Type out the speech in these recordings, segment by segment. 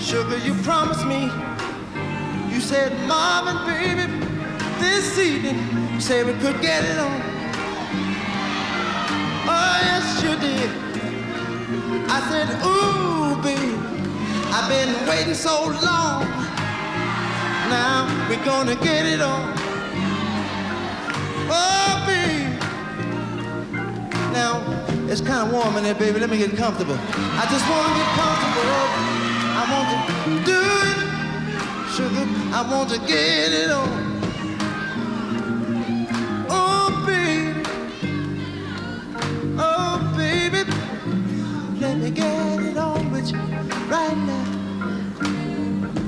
Sugar, you promised me. You said, Marvin, baby, this evening, you said we could get it on. Oh, yes, you did. I said, ooh, baby, I've been waiting so long. Now we're gonna get it on. Oh, baby. Now, it's kind of warm in there, baby. Let me get comfortable. I just want to get comfortable. Want to do it. Sugar, I want to get it on. Oh, baby. Oh, baby. Let me get it on with you right now.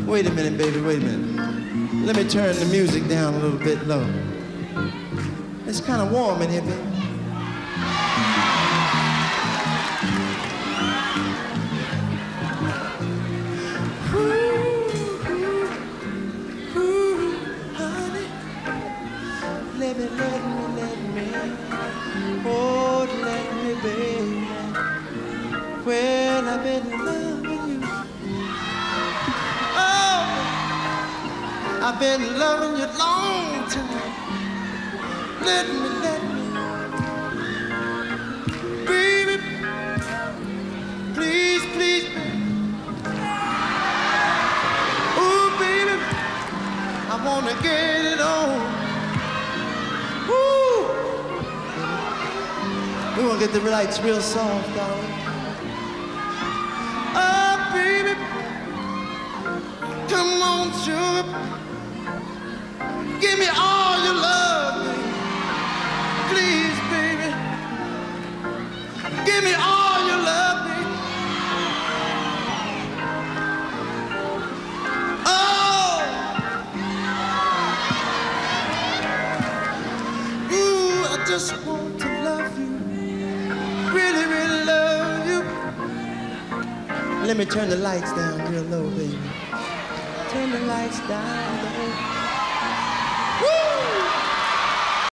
Wait a minute, baby. Wait a minute. Let me turn the music down a little bit low. It's kind of warm in here, baby. I've been loving you. Oh, I've been loving you long time. Let me, let me. Baby, please, please, baby. Ooh, baby, I wanna get it on. Woo! We wanna get the lights real soft, darling. Give me all your love, please, baby. Give me all your. Oh, ooh, I just want to love you, really, really love you. Let me turn the lights down real low, baby. Turn the lights down low. Woo!